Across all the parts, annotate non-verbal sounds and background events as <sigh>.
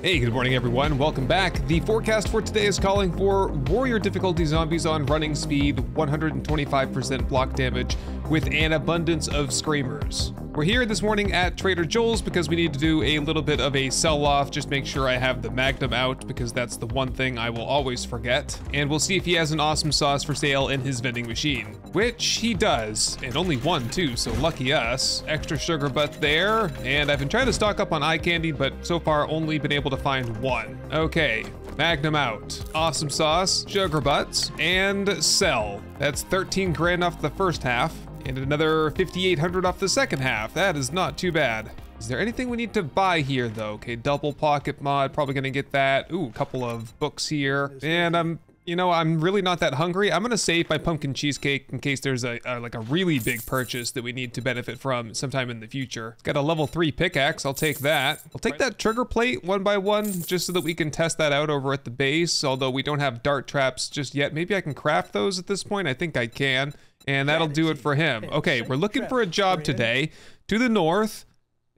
Hey, good morning everyone. Welcome back. The forecast for today is calling for warrior difficulty zombies on running speed, 125% block damage, with an abundance of screamers. We're here this morning at Trader Joel's because we need to do a little bit of a sell-off, just make sure I have the Magnum out because that's the one thing I will always forget. And we'll see if he has an awesome sauce for sale in his vending machine, which he does, and only one too, so lucky us. Extra sugar butt there, and I've been trying to stock up on Eye Kandy, but so far only been able to find one. Okay, Magnum out. Awesome sauce, sugar butts, and sell. That's 13 grand off the first half, and another 5,800 off the second half. That is not too bad. Is there anything we need to buy here though? Okay, double pocket mod, probably gonna get that. Ooh, a couple of books here. And I'm, you know, I'm really not that hungry. I'm gonna save my pumpkin cheesecake in case there's a, a like a really big purchase that we need to benefit from sometime in the future. Got a level three pickaxe, I'll take that. I'll take that trigger plate one by one just so that we can test that out over at the base, although we don't have dart traps just yet. Maybe I can craft those at this point. I think I can. And that'll do it for him. Okay, we're looking for a job today. To the north.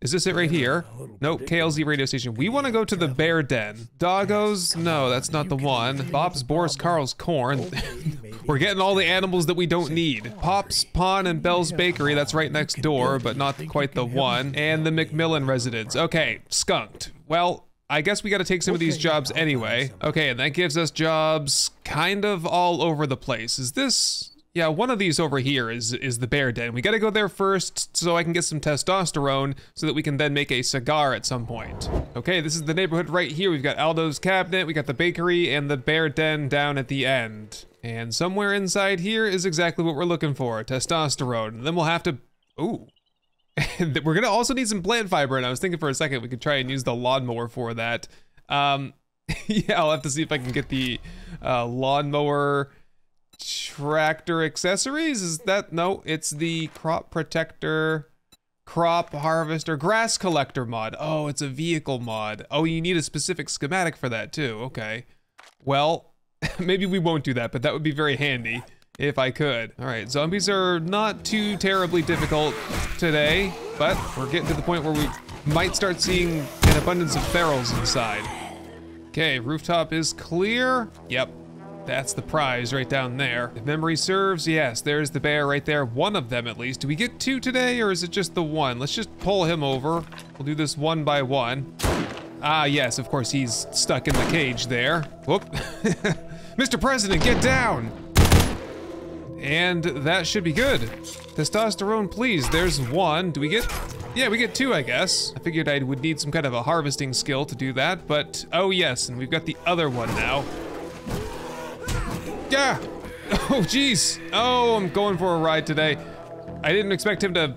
Is this it right here? Nope, KLZ radio station. We want to go to the bear den. Doggos? No, that's not the one. Bob's, Boars, Carl's corn. <laughs> We're getting all the animals that we don't need. Pop's, Pawn, and Bell's Bakery. That's right next door, but not quite the one. And the McMillan residence. Okay, skunked. Well, I guess we got to take some of these jobs anyway. Okay, and that gives us jobs kind of all over the place. Is this yeah, one of these over here is is the bear den. We gotta go there first so I can get some testosterone so that we can then make a cigar at some point. Okay, this is the neighborhood right here. We've got Aldo's cabinet, we got the bakery, and the bear den down at the end. And somewhere inside here is exactly what we're looking for, testosterone. And then we'll have to, ooh. <laughs> we're gonna also need some plant fiber, and I was thinking for a second we could try and use the lawnmower for that. Um, <laughs> yeah, I'll have to see if I can get the uh, lawnmower tractor accessories is that no it's the crop protector crop harvester grass collector mod oh it's a vehicle mod oh you need a specific schematic for that too okay well <laughs> maybe we won't do that but that would be very handy if I could. All right, zombies are not too terribly difficult today, but we're getting to the point where we might start seeing an abundance of ferals inside. Okay, rooftop is clear. Yep, that's the prize right down there. If memory serves, yes, there's the bear right there. One of them at least. Do we get two today or is it just the one? Let's just pull him over. We'll do this one by one. Ah, yes, of course he's stuck in the cage there. Whoop. <laughs> Mr. President, get down! And that should be good. Testosterone, please. There's one. Do we get... Yeah, we get two, I guess. I figured I would need some kind of a harvesting skill to do that, but... Oh, yes, and we've got the other one now. Yeah. <laughs> Oh, jeez. Oh, I'm going for a ride today. I didn't expect him to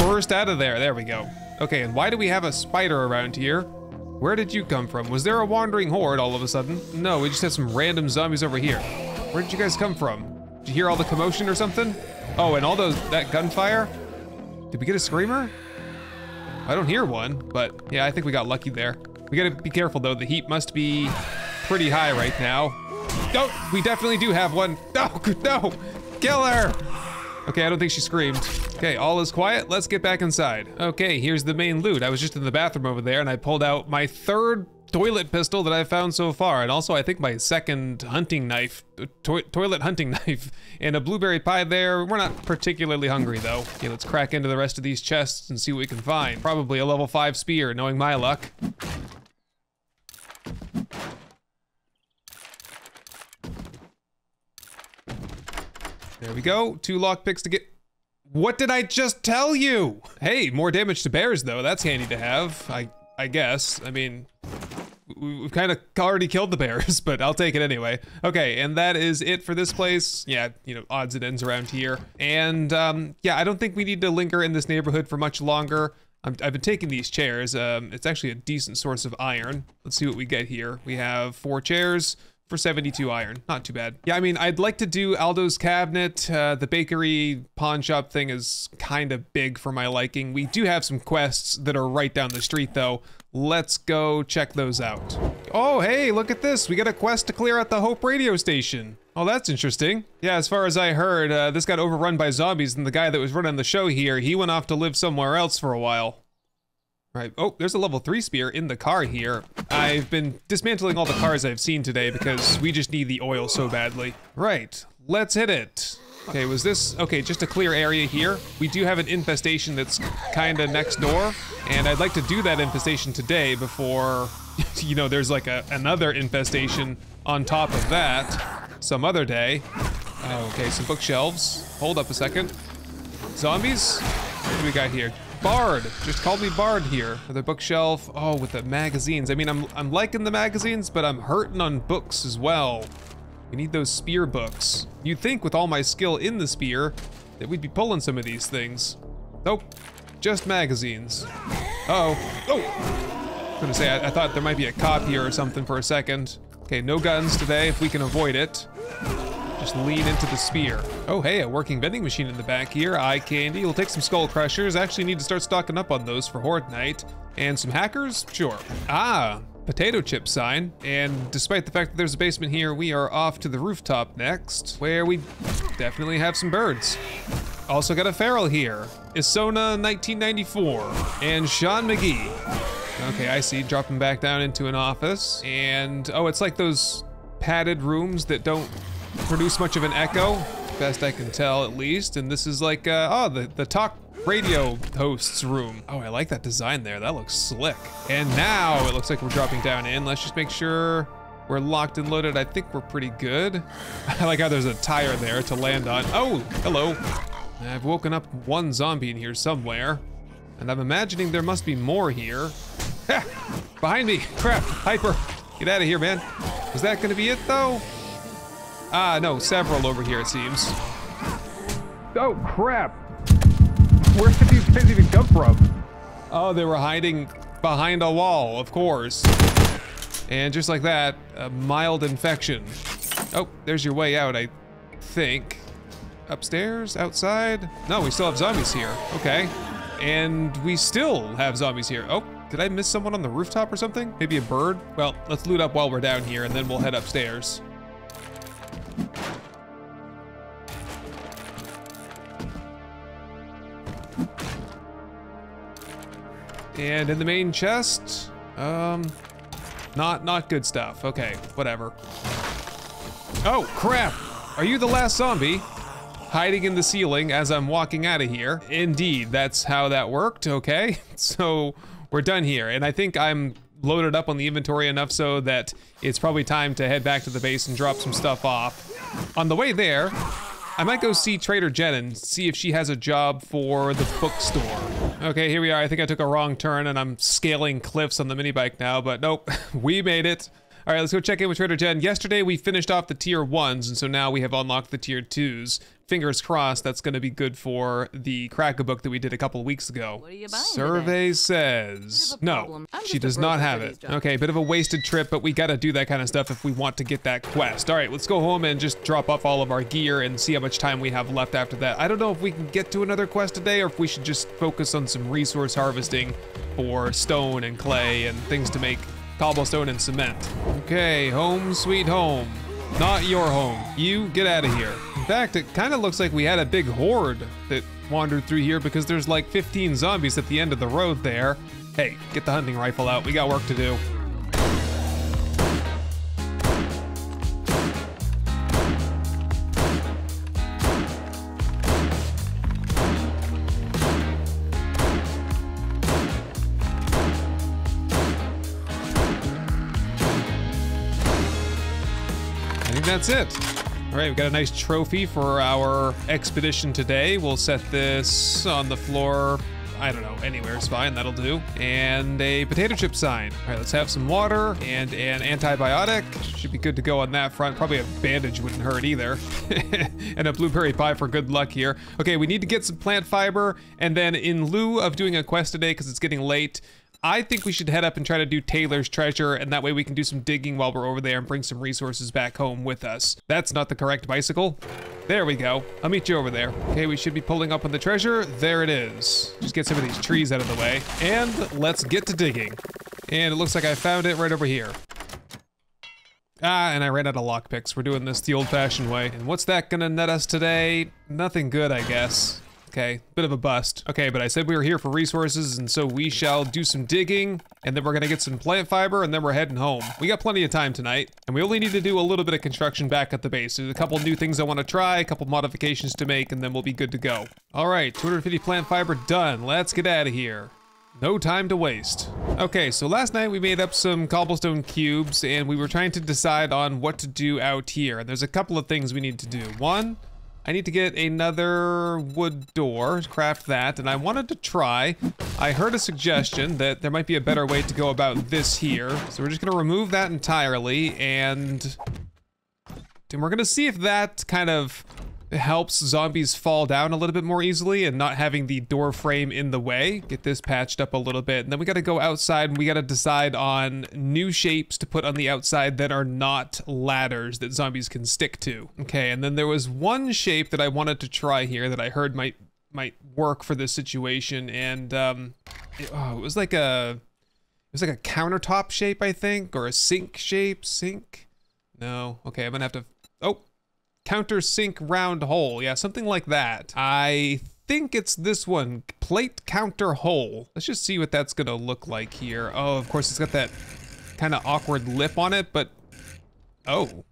burst out of there. There we go. Okay, and why do we have a spider around here? Where did you come from? Was there a wandering horde all of a sudden? No, we just had some random zombies over here. Where did you guys come from? Did you hear all the commotion or something? Oh, and all those, that gunfire? Did we get a screamer? I don't hear one, but yeah, I think we got lucky there. We gotta be careful though, the heat must be pretty high right now. No, we definitely do have one. No, <laughs> no, kill her. Okay, I don't think she screamed. Okay, all is quiet. Let's get back inside. Okay, here's the main loot. I was just in the bathroom over there and I pulled out my third toilet pistol that I've found so far. And also I think my second hunting knife, to toilet hunting <laughs> knife and a blueberry pie there. We're not particularly hungry though. Okay, let's crack into the rest of these chests and see what we can find. Probably a level five spear, knowing my luck. There we go. Two lockpicks to get. What did I just tell you? Hey, more damage to bears though. That's handy to have. I I guess. I mean, we've kind of already killed the bears, <laughs> but I'll take it anyway. Okay, and that is it for this place. Yeah, you know, odds and ends around here. And um, yeah, I don't think we need to linger in this neighborhood for much longer. i have been taking these chairs. Um, it's actually a decent source of iron. Let's see what we get here. We have four chairs, for 72 iron. Not too bad. Yeah, I mean, I'd like to do Aldo's cabinet. Uh, the bakery pawn shop thing is kind of big for my liking. We do have some quests that are right down the street, though. Let's go check those out. Oh, hey, look at this. We got a quest to clear out the Hope radio station. Oh, that's interesting. Yeah, as far as I heard, uh, this got overrun by zombies, and the guy that was running the show here, he went off to live somewhere else for a while. Right. Oh, there's a level 3 spear in the car here. I've been dismantling all the cars I've seen today because we just need the oil so badly. Right, let's hit it. Okay, was this, okay, just a clear area here. We do have an infestation that's kinda next door, and I'd like to do that infestation today before, <laughs> you know, there's like a, another infestation on top of that some other day. Oh, okay, some bookshelves. Hold up a second. Zombies? What do we got here? Bard. Just call me Bard here. The bookshelf. Oh, with the magazines. I mean, I'm I'm liking the magazines, but I'm hurting on books as well. We need those spear books. You'd think with all my skill in the spear that we'd be pulling some of these things. Nope. Just magazines. Uh oh. Oh! I was gonna say, I, I thought there might be a cop here or something for a second. Okay, no guns today if we can avoid it. Just lean into the spear. Oh, hey, a working vending machine in the back here. Eye Kandy. We'll take some skull crushers. Actually need to start stocking up on those for Horde Night. And some hackers? Sure. Ah, potato chip sign. And despite the fact that there's a basement here, we are off to the rooftop next, where we definitely have some birds. Also got a feral here. Isona 1994 and Sean McGee. Okay, I see. Dropping back down into an office. And, oh, it's like those padded rooms that don't produce much of an echo, best I can tell at least. And this is like, uh, oh, the, the talk radio host's room. Oh, I like that design there. That looks slick. And now it looks like we're dropping down in. Let's just make sure we're locked and loaded. I think we're pretty good. <laughs> I like how there's a tire there to land on. Oh, hello. I've woken up one zombie in here somewhere. And I'm imagining there must be more here. <laughs> Behind me! Crap! Hyper! Get out of here, man. Was that gonna be it, though? Ah, no, several over here, it seems. Oh, crap! Where did these guys even come from? Oh, they were hiding behind a wall, of course. And just like that, a mild infection. Oh, there's your way out, I think. Upstairs? Outside? No, we still have zombies here. Okay. And we still have zombies here. Oh, did I miss someone on the rooftop or something? Maybe a bird? Well, let's loot up while we're down here and then we'll head upstairs. And in the main chest, um, not, not good stuff. Okay, whatever. Oh, crap. Are you the last zombie? Hiding in the ceiling as I'm walking out of here. Indeed, that's how that worked, okay? <laughs> So we're done here. And I think I'm loaded up on the inventory enough so that it's probably time to head back to the base and drop some stuff off. On the way there, I might go see Trader Jen and see if she has a job for the bookstore. Okay, here we are. I think I took a wrong turn and I'm scaling cliffs on the mini bike now, but nope, <laughs> we made it. All right, let's go check in with Trader Jen. Yesterday we finished off the tier ones, and so now we have unlocked the tier twos. Fingers crossed that's going to be good for the cracker book that we did a couple weeks ago. What are you buying Survey says no. She does not have it. Okay, bit of a wasted trip, but we got to do that kind of stuff if we want to get that quest. All right, let's go home and just drop off all of our gear and see how much time we have left after that. I don't know if we can get to another quest today or if we should just focus on some resource harvesting for stone and clay and things to make cobblestone and cement. Okay, home sweet home. Not your home. You get out of here. In fact, it kind of looks like we had a big horde that wandered through here because there's like 15 zombies at the end of the road there. Hey, get the hunting rifle out. We got work to do. That's it. All right, we've got a nice trophy for our expedition today. We'll set this on the floor. I don't know, anywhere is fine, that'll do. And a potato chip sign. All right, let's have some water and an antibiotic. Should be good to go on that front. Probably a bandage wouldn't hurt either. <laughs> and a blueberry pie for good luck here. Okay, we need to get some plant fiber. And then in lieu of doing a quest today, because it's getting late, I think we should head up and try to do Taylor's treasure, and that way we can do some digging while we're over there and bring some resources back home with us. That's not the correct bicycle. There we go. I'll meet you over there. Okay, we should be pulling up on the treasure. There it is. Just get some of these trees out of the way. And let's get to digging. And it looks like I found it right over here. Ah, and I ran out of lockpicks. We're doing this the old-fashioned way. And what's that gonna net us today? Nothing good, I guess. Okay, bit of a bust. Okay, but I said we were here for resources, and so we shall do some digging, and then we're gonna get some plant fiber, and then we're heading home. We got plenty of time tonight, and we only need to do a little bit of construction back at the base. There's a couple new things I want to try, a couple modifications to make, and then we'll be good to go. All right, 250 plant fiber done. Let's get out of here. No time to waste. Okay, so last night we made up some cobblestone cubes and we were trying to decide on what to do out here. There's a couple of things we need to do. One, I need to get another wood door, craft that, and I wanted to try. I heard a suggestion that there might be a better way to go about this here. So we're just gonna remove that entirely and, and we're gonna see if that kind of helps zombies fall down a little bit more easily and not having the door frame in the way. Get this patched up a little bit. And then we got to go outside and we got to decide on new shapes to put on the outside that are not ladders that zombies can stick to. Okay, and then there was one shape that I wanted to try here that I heard might might work for this situation and um it, oh, it was like a it was like a countertop shape, I think, or a sink shape, sink. No. Okay, I'm to have to Oh, countersink round hole. Yeah, something like that. I think it's this one, plate counter hole. Let's just see what that's gonna look like here. Oh, of course it's got that kind of awkward lip on it, but oh.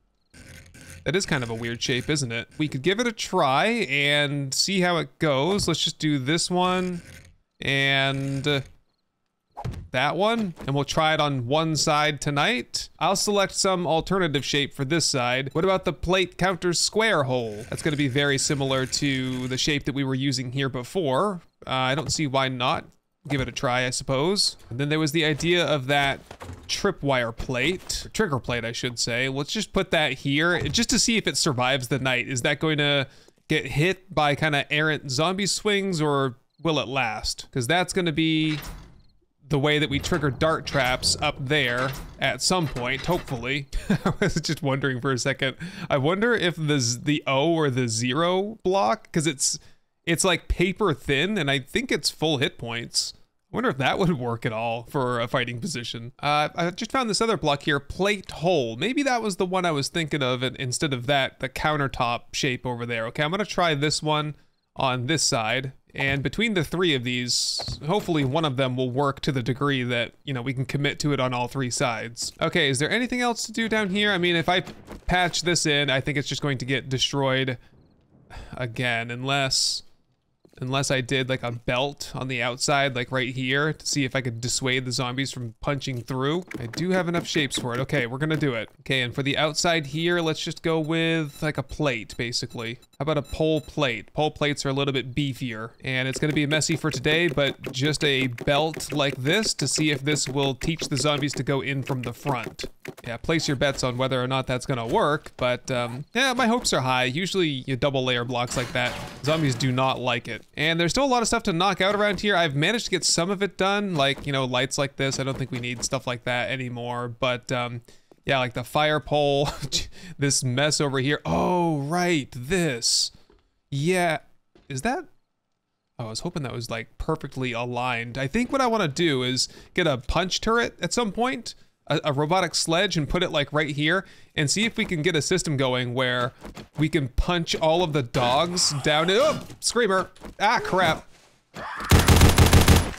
That is kind of a weird shape, isn't it? We could give it a try and see how it goes. Let's just do this one and uh, that one, and we'll try it on one side tonight. I'll select some alternative shape for this side. What about the plate counter square hole? That's gonna be very similar to the shape that we were using here before. Uh, I don't see why not. Give it a try, I suppose. And then there was the idea of that tripwire plate, trigger plate, I should say. Let's just put that here, just to see if it survives the night. Is that going to get hit by kind of errant zombie swings, or will it last? Because that's going to be the way that we trigger dart traps up there at some point, hopefully. <laughs> I was just wondering for a second. I wonder if the the O or the zero block, because it's it's like paper thin, and I think it's full hit points. I wonder if that would work at all for a fighting position. Uh, I just found this other block here, plate hole. Maybe that was the one I was thinking of instead of that, the countertop shape over there. Okay, I'm gonna try this one on this side. And between the three of these, hopefully one of them will work to the degree that, you know, we can commit to it on all three sides. Okay, is there anything else to do down here? I mean, if I patch this in, I think it's just going to get destroyed again, unless unless I did like a belt on the outside, like right here, to see if I could dissuade the zombies from punching through. I do have enough shapes for it. Okay, we're gonna do it. Okay, and for the outside here, let's just go with like a plate, basically. How about a pole plate? Pole plates are a little bit beefier, and it's gonna be messy for today, but just a belt like this to see if this will teach the zombies to go in from the front. Yeah, place your bets on whether or not that's gonna work, but um, yeah, my hopes are high. Usually you double layer blocks like that, zombies do not like it. And there's still a lot of stuff to knock out around here. I've managed to get some of it done, like, you know, lights like this. I don't think we need stuff like that anymore, but um, yeah, like the fire pole, <laughs> this mess over here. Oh, right, this. Yeah, is that Oh, I was hoping that was like perfectly aligned. I think what I want to do is get a punch turret at some point a, a, robotic sledge and put it like right here and see if we can get a system going where we can punch all of the dogs down. Oh, screamer. Ah, crap.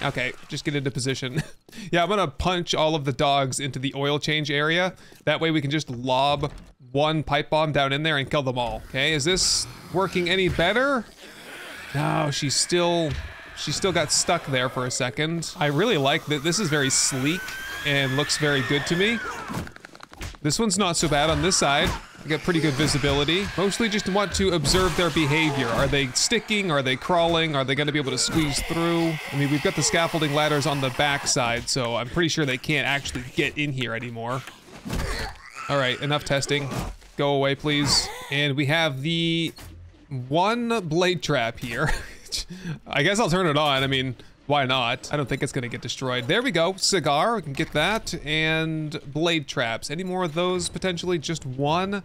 Okay, just get into position. <laughs> yeah, I'm gonna punch all of the dogs into the oil change area. That way we can just lob one pipe bomb down in there and kill them all. Okay, is this working any better? No, she's still, she still got stuck there for a second. I really like that. This is very sleek and looks very good to me. This one's not so bad on this side. I got pretty good visibility. Mostly just want to observe their behavior. Are they sticking? Are they crawling? Are they going to be able to squeeze through? I mean, we've got the scaffolding ladders on the back side, so I'm pretty sure they can't actually get in here anymore. All right, enough testing. Go away, please. And we have the one blade trap here. <laughs> I guess I'll turn it on. I mean, why not? I don't think it's gonna get destroyed. There we go, cigar, we can get that, and blade traps. Any more of those potentially? Just one.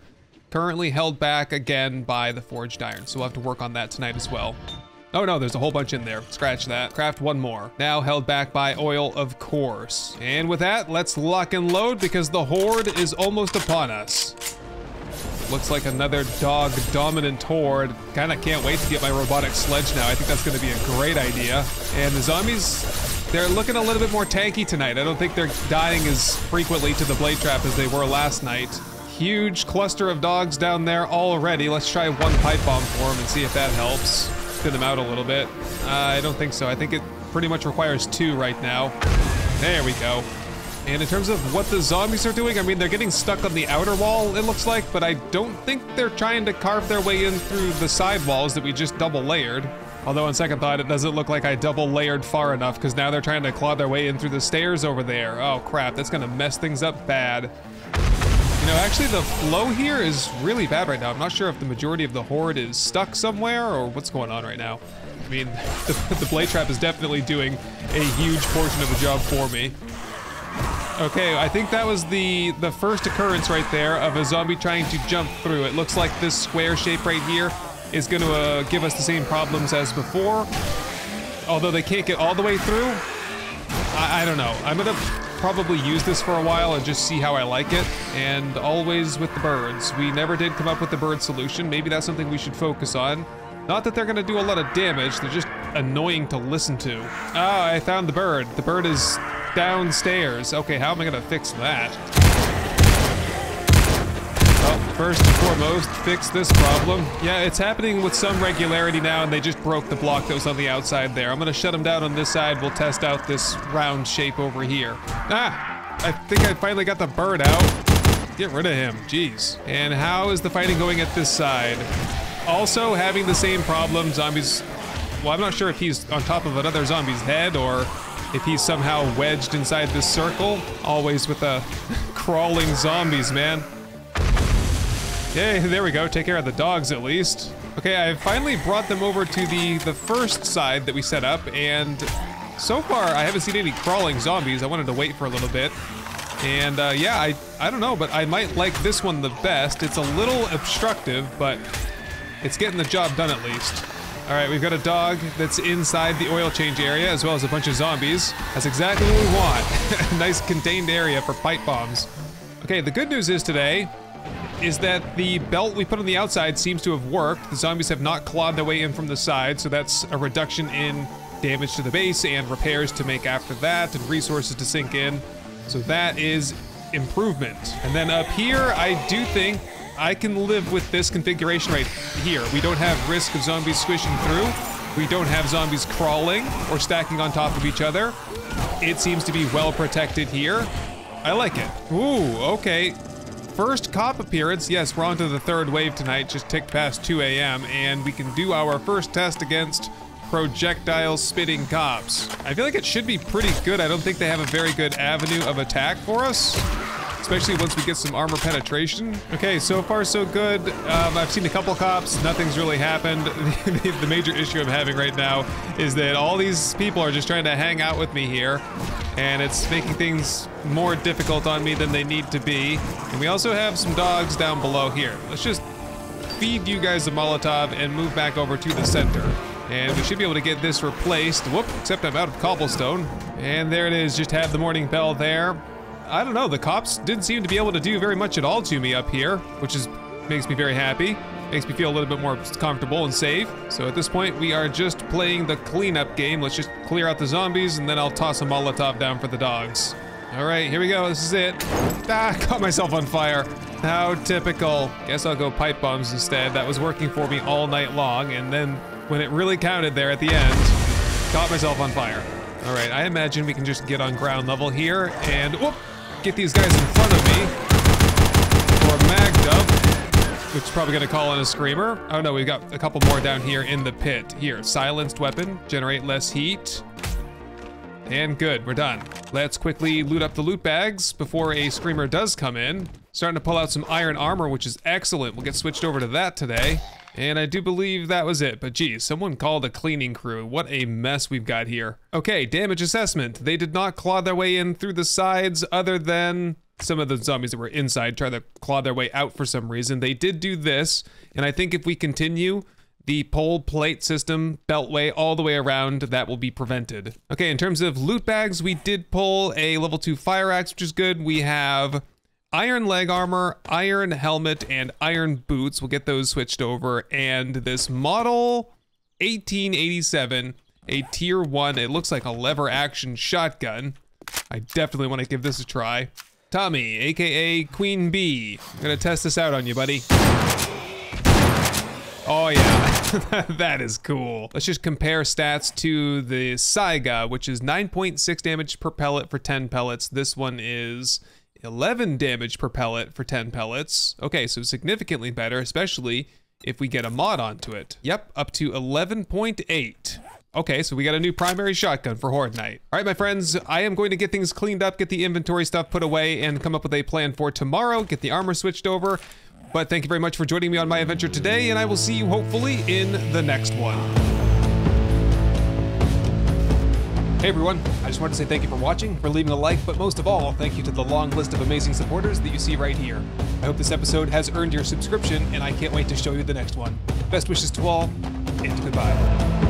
Currently held back again by the forged iron, so we'll have to work on that tonight as well. Oh no, there's a whole bunch in there. Scratch that. Craft one more. Now held back by oil, of course. And with that, let's lock and load because the horde is almost upon us. Looks like another dog dominant horde. Kind of can't wait to get my robotic sledge now. I think that's going to be a great idea. And the zombies, they're looking a little bit more tanky tonight. I don't think they're dying as frequently to the blade trap as they were last night. Huge cluster of dogs down there already. Let's try one pipe bomb for them and see if that helps. Thin them out a little bit. Uh, I don't think so. I think it pretty much requires two right now. There we go. And in terms of what the zombies are doing, I mean, they're getting stuck on the outer wall, it looks like, but I don't think they're trying to carve their way in through the side walls that we just double layered. Although on second thought, it doesn't look like I double layered far enough because now they're trying to claw their way in through the stairs over there. Oh crap, that's gonna mess things up bad. You know, actually the flow here is really bad right now. I'm not sure if the majority of the horde is stuck somewhere or what's going on right now. I mean, <laughs> the, the blade trap is definitely doing a huge portion of the job for me. Okay, I think that was the the first occurrence right there of a zombie trying to jump through. It looks like this square shape right here is going to uh, give us the same problems as before. Although they can't get all the way through. I, I don't know. I'm going to probably use this for a while and just see how I like it. And always with the birds. We never did come up with the bird solution. Maybe that's something we should focus on. Not that they're going to do a lot of damage. They're just annoying to listen to. Ah, I found the bird. The bird is downstairs. Okay, how am I gonna fix that? Well, first and foremost, fix this problem. Yeah, it's happening with some regularity now, and they just broke the block that was on the outside there. I'm gonna shut them down on this side. We'll test out this round shape over here. Ah! I think I finally got the bird out. Get rid of him, jeez. And how is the fighting going at this side? Also having the same problem, zombies... Well, I'm not sure if he's on top of another zombie's head or if he's somehow wedged inside this circle. Always with the <laughs> crawling zombies, man. Yay, there we go. Take care of the dogs at least. Okay, I finally brought them over to the, the first side that we set up, and so far I haven't seen any crawling zombies. I wanted to wait for a little bit. And uh, yeah, I, I don't know, but I might like this one the best. It's a little obstructive, but it's getting the job done at least. All right, we've got a dog that's inside the oil change area, as well as a bunch of zombies. That's exactly what we want. a <laughs> nice contained area for pipe bombs. Okay, the good news is today is that the belt we put on the outside seems to have worked. The zombies have not clawed their way in from the side, so that's a reduction in damage to the base and repairs to make after that and resources to sink in. So that is improvement. And then up here, I do think I can live with this configuration right here. We don't have risk of zombies squishing through. We don't have zombies crawling or stacking on top of each other. It seems to be well protected here. I like it. Ooh, okay. First cop appearance. Yes, we're on to the third wave tonight. Just ticked past 2 a.m. and we can do our first test against projectile spitting cops. I feel like it should be pretty good. I don't think they have a very good avenue of attack for us especially once we get some armor penetration. Okay, so far so good. Um, I've seen a couple cops, nothing's really happened. <laughs> the major issue I'm having right now is that all these people are just trying to hang out with me here, and it's making things more difficult on me than they need to be. And we also have some dogs down below here. Let's just feed you guys a Molotov and move back over to the center. And we should be able to get this replaced. Whoop, except I'm out of cobblestone. And there it is, just have the morning bell there. I don't know, the cops didn't seem to be able to do very much at all to me up here, which is makes me very happy. Makes me feel a little bit more comfortable and safe. So at this point, we are just playing the cleanup game. Let's just clear out the zombies, and then I'll toss a Molotov down for the dogs. All right, here we go. This is it. <laughs> Ah, caught myself on fire. How typical. Guess I'll go pipe bombs instead. That was working for me all night long, and then when it really counted there at the end, caught myself on fire. All right, I imagine we can just get on ground level here, and whoop, get these guys in front of me for a which is probably gonna call in a screamer. Oh no, we've got a couple more down here in the pit. Here, silenced weapon, generate less heat. And good, we're done. Let's quickly loot up the loot bags before a screamer does come in. Starting to pull out some iron armor, which is excellent. We'll get switched over to that today. And I do believe that was it, but geez, someone called a cleaning crew. What a mess we've got here. Okay, damage assessment. They did not claw their way in through the sides other than some of the zombies that were inside try to claw their way out for some reason. They did do this, and I think if we continue, the pole plate system, beltway, all the way around, that will be prevented. Okay, in terms of loot bags, we did pull a level 2 fire axe, which is good. We have iron leg armor, iron helmet, and iron boots. We'll get those switched over. And this model 1887, a tier one, it looks like a lever action shotgun. I definitely want to give this a try. Tommy, aka Queen Bee, I'm gonna test this out on you, buddy. Oh yeah, <laughs> that is cool. Let's just compare stats to the Saiga, which is 9.6 damage per pellet for 10 pellets. This one is 11 damage per pellet for 10 pellets. Okay, so significantly better, especially if we get a mod onto it. Yep, up to 11.8. Okay, so we got a new primary shotgun for Horde Night. All right, my friends, I am going to get things cleaned up, get the inventory stuff put away, and come up with a plan for tomorrow, get the armor switched over. But thank you very much for joining me on my adventure today, and I will see you hopefully in the next one. Hey everyone, I just wanted to say thank you for watching, for leaving a like, but most of all, thank you to the long list of amazing supporters that you see right here. I hope this episode has earned your subscription, and I can't wait to show you the next one. Best wishes to all, and goodbye.